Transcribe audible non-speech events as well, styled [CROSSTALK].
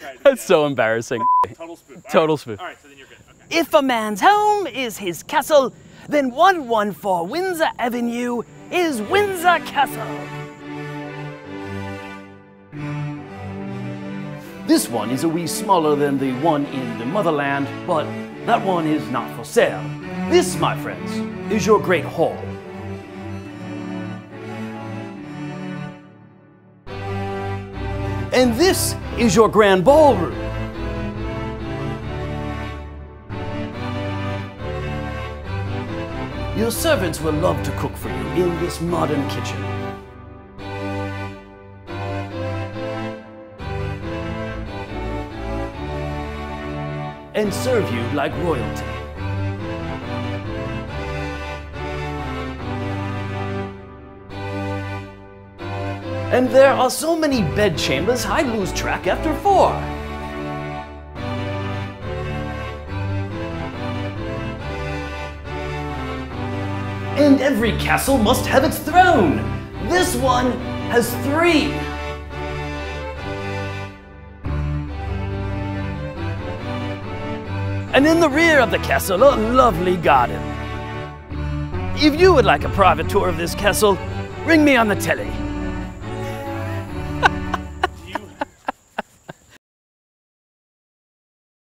try it That's so embarrassing. [LAUGHS] Total spoof. Total spoof. All right, so then you're good. Okay. If a man's home is his castle, then 114 Windsor Avenue is Windsor Castle. This one is a wee smaller than the one in the motherland, but that one is not for sale. This, my friends, is your great hall. And this is your grand ballroom. Your servants will love to cook for you in this modern kitchen. and serve you like royalty. And there are so many bed chambers, I lose track after four. And every castle must have its throne. This one has three. and in the rear of the castle, a lovely garden. If you would like a private tour of this castle, ring me on the telly.